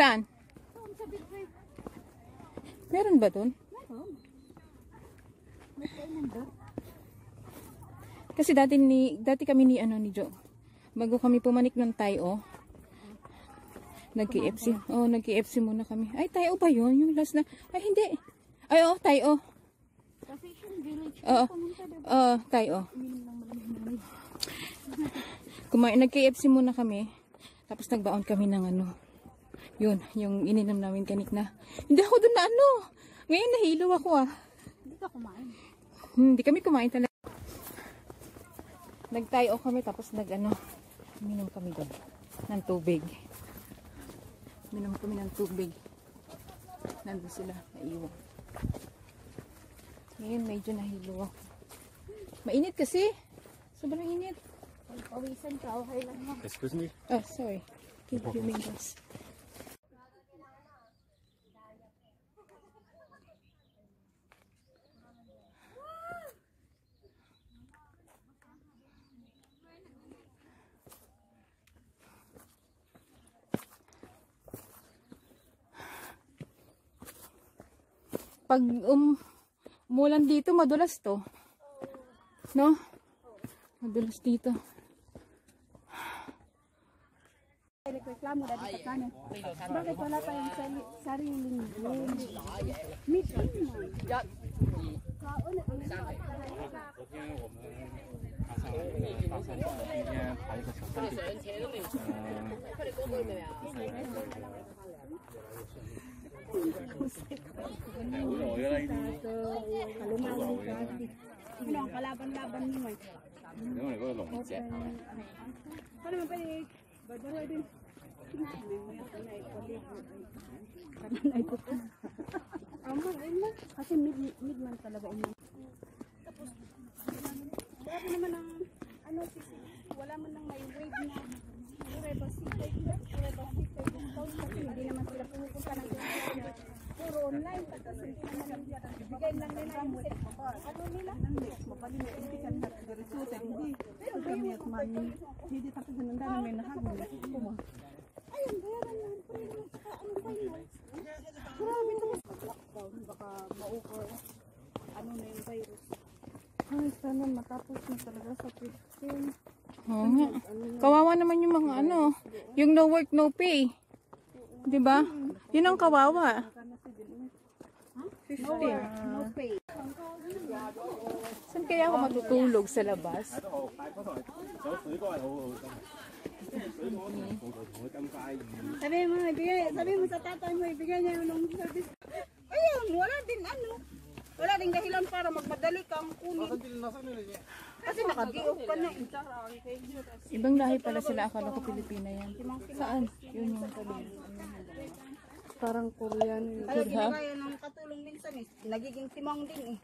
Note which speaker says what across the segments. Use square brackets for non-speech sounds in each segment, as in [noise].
Speaker 1: Saan? Meron ba dun? Kasi dati ni dati kami ni ano ni Jo. Bago kami pumanik ng Tayo. Nag-KFC. Oh, nag-KFC muna kami. Ay, Tayo ba 'yon? Yung last na. Ay, hindi. Ay, oh, Tayo. Oo. Oo, Tayo. Kumain, nag-KFC muna kami. Tapos nagbaon kami ng ano. Yun, yung ininom namin kanina. Hindi ako doon na ano. Ngayon nahilo ako ah.
Speaker 2: Hindi ka kumain.
Speaker 1: Hindi kami kumain talaga. Nagtayo kami tapos nag ano, minom kami doon ng tubig. Minom kami ng tubig. Nandun sila, naiwan. Ngayon medyo nahilo ako. Mainit kasi. Sobrang init.
Speaker 2: Pawisan ka, okay lang mo.
Speaker 3: Excuse me.
Speaker 1: Oh, sorry. Keep your fingers. Pag um, umulan dito, madulas to. No? Madulas dito.
Speaker 2: Nagreklamo dati sa kanin. Bakit wala pa yung sari sariling room? Meeting mo. Kaon na ang
Speaker 3: 昨 พี่น้องกะลาบันลาบันนี่ไหมนี่มัน
Speaker 2: ก็หลงแจ๊ะ
Speaker 3: ถ้ามันไป
Speaker 2: บัดบัดเลยดิ Amor, ayun na. Kasi mid, mid man talaga umin. Tapos, grabe naman ang, ano, wala man lang may wave na hindi tapos
Speaker 4: ng dami may nahagod. Kuma.
Speaker 2: Ayun, bayaran lang. Saka, ano finals? Grabe naman.
Speaker 4: Lockdown, baka ma-over. Ano na yung virus.
Speaker 2: Ay, sana matapos na talaga sa 15.
Speaker 1: Oo nga. Kawawa naman yung mga ano, yung no work, no pay. 'Di ba? Yun ang kawawa. No work,
Speaker 2: no pay.
Speaker 1: Saan kaya ako matutulog sa labas?
Speaker 2: Sabi mo, ibigay, sabi mo sa tatay mo, ibigay niya yung service. Ayun, wala din ano. Wala din dahilan para magmadali kang kunin. Kasi nakagiog ka na eh.
Speaker 1: Ibang lahi pala sila. Akala ko Pilipina yan. Saan? Yun yung sabi.
Speaker 2: Parang Korean. Kaya ginagaya ng katulong minsan eh. Nagiging timang din eh.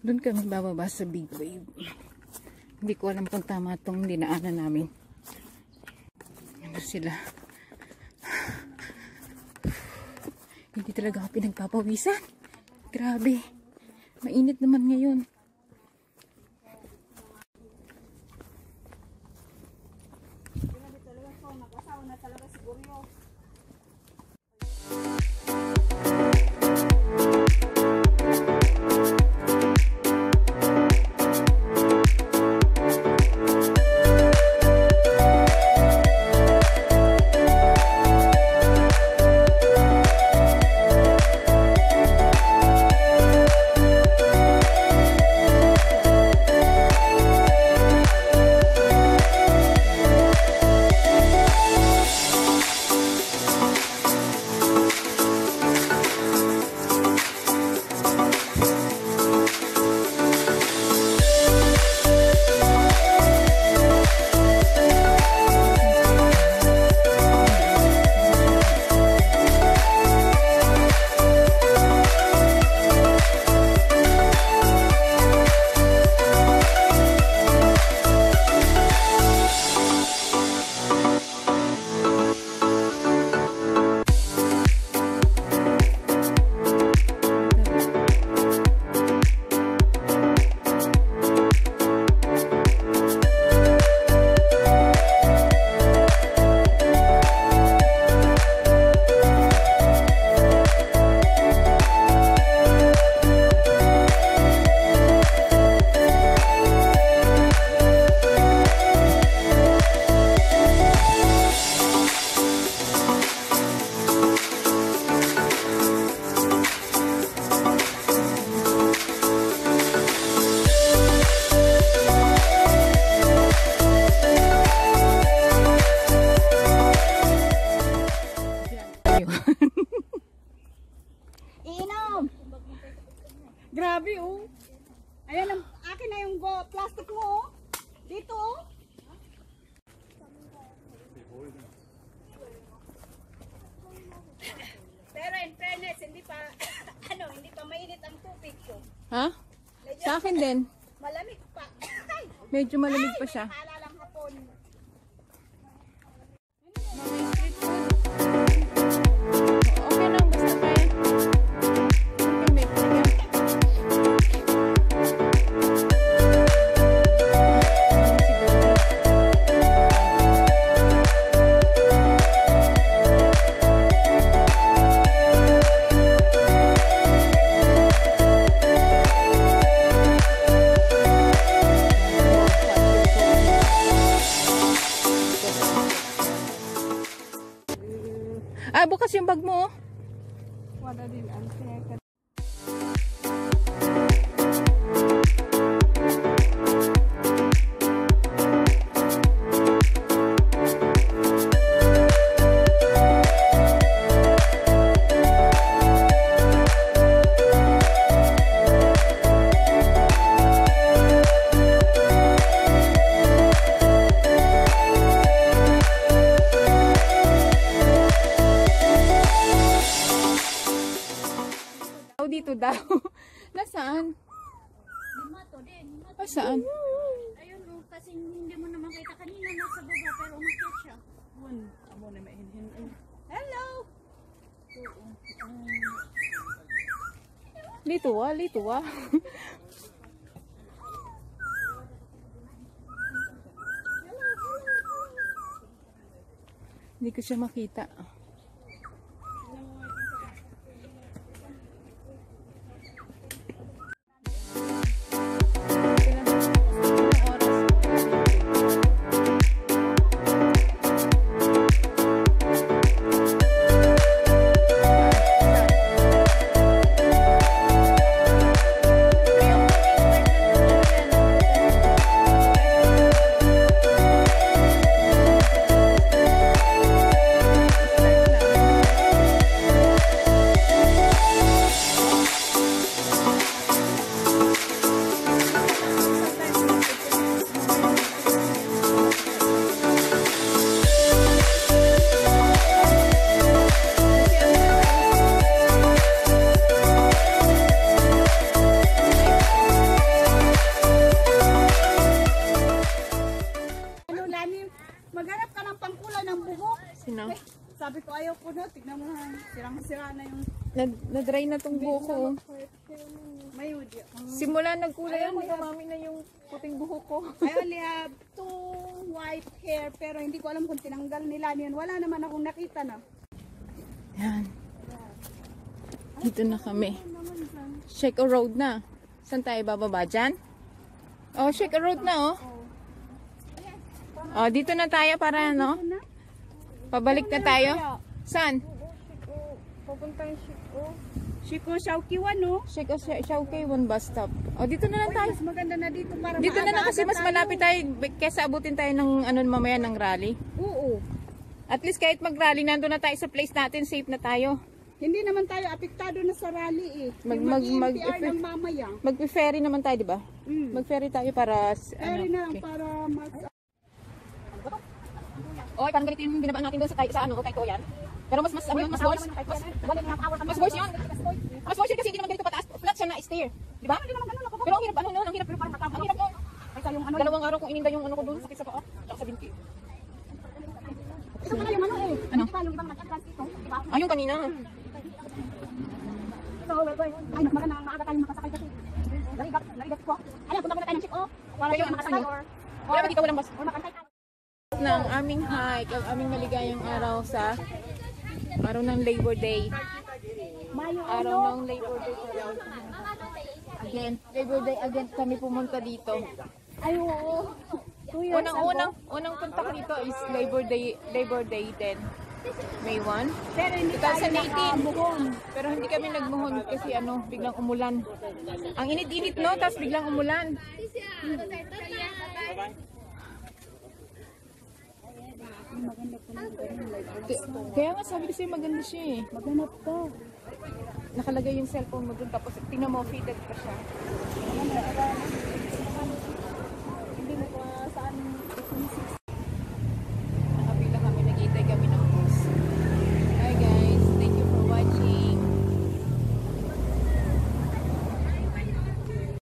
Speaker 1: Doon kami bababa sa big wave. Hindi ko alam kung tama itong dinaanan namin. Ano sila? Talaga ako pinagpapawisan. Grabe. Mainit naman ngayon. Ha? Sa akin din.
Speaker 2: Malamig pa.
Speaker 1: Medyo malamig pa siya. Yung bag mo. oh.
Speaker 2: Wala din ang pinaka.
Speaker 5: Na
Speaker 4: may hinhin.
Speaker 2: Hello!
Speaker 1: Dito ah, dito ah. Hindi ko siya makita.
Speaker 2: Ano, ko, na. Tignan mo na. Sirang-sira na yung
Speaker 1: Na- Na-dry na tong buhok ko. oh.
Speaker 2: may udya.
Speaker 1: Simula nagkulay ako, dumami na yung puting buhok ko. [laughs]
Speaker 2: I only have two white hair pero hindi ko alam kung tinanggal nila niyan. Wala naman akong nakita na.
Speaker 1: Yan. Dito na kami. Shake a road na. Saan tayo bababa? Dyan? Oh, shake a road na oh. Oh, dito na tayo para ano? Pabalik na tayo. Saan?
Speaker 2: Pupunta yung Shiko. Shiko Shaukiwan, no?
Speaker 1: A Shauke one bus stop. Oh, dito na lang tayo.
Speaker 2: Mas maganda na dito para
Speaker 1: Dito na lang kasi mas malapit tayo kesa abutin tayo ng ano mamaya ng rally.
Speaker 2: Oo.
Speaker 1: At least kahit mag-rally, nandun na tayo sa place natin, safe na tayo.
Speaker 2: Hindi naman tayo apektado na sa rally eh.
Speaker 1: Mag- mag- mag-
Speaker 2: ng mamaya.
Speaker 1: Mag-ferry naman tayo, di ba?
Speaker 2: Mm.
Speaker 1: Mag-ferry tayo para s-
Speaker 2: Pero
Speaker 1: ano.
Speaker 2: na
Speaker 1: okay.
Speaker 2: para mas
Speaker 1: Oy, parang ganito yung binabaan natin doon sa, sa ano, kay Toyan. Pero mas, mas, ano yun, mas worse. Mas, mas worse yun. Mas worse yun kasi hindi naman ganito pataas. Flat siya na stair. Di ba? Pero ang hirap, ano, no, ang hirap, ang hirap, no.
Speaker 2: Kaysa yung ano.
Speaker 1: Dalawang araw kong ininda yung ano ko doon, sakit sa paa, tsaka sa binti.
Speaker 2: Ito pala yung ano eh.
Speaker 1: Ano?
Speaker 2: Ito yung ibang nag-advance dito. Diba?
Speaker 1: Ah, yung kanina.
Speaker 2: Ito, wait, wait. Ay, mas maganda maaga tayo makasakay kasi. Narigat, narigat ko. Ay, punta muna tayo ng ship oh.
Speaker 1: Kayo,
Speaker 2: yung makasakay
Speaker 1: ano?
Speaker 2: or
Speaker 1: Wala ba dito walang bus?
Speaker 2: or makasakay tayo.
Speaker 1: Ang aming hike, ang aming maligayang araw sa araw ng Labor Day. Araw ng Labor Day. Again, Labor Day again kami pumunta dito.
Speaker 2: Ay, oo. Years
Speaker 1: Unang
Speaker 2: ago.
Speaker 1: unang unang punta ko dito is Labor Day Labor Day din. May 1.
Speaker 2: Pero hindi tayo
Speaker 1: 2018.
Speaker 2: nakamuhon.
Speaker 1: Pero hindi kami nagmuhon kasi ano, biglang umulan. Ang init-init no, tapos biglang umulan. K- Kaya nga sabi ko sa'yo maganda siya eh.
Speaker 2: Maganap to.
Speaker 1: Nakalagay yung cellphone mo dun tapos tingnan mo fitted pa siya.